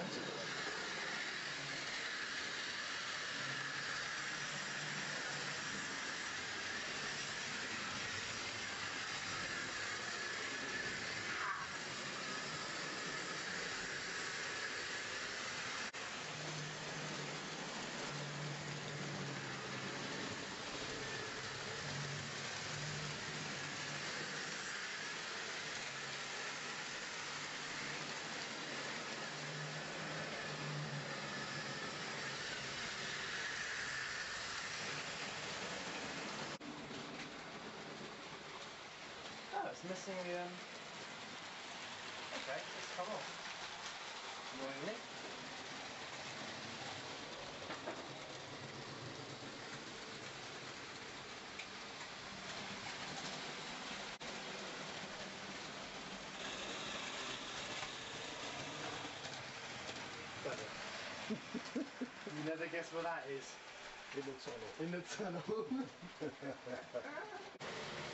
friends again. It's missing the um. Okay, it's come off. Annoyingly. you never guess what that is. In the tunnel. In the tunnel.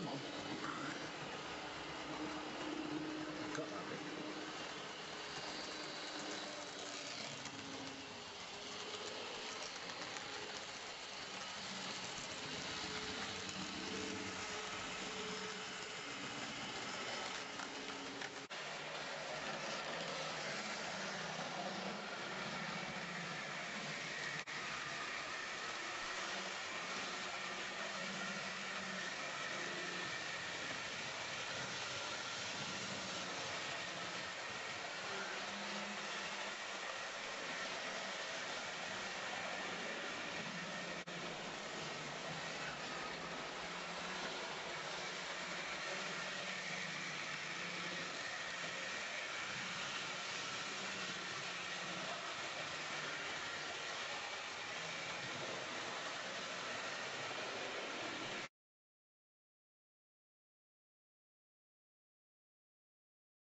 什么？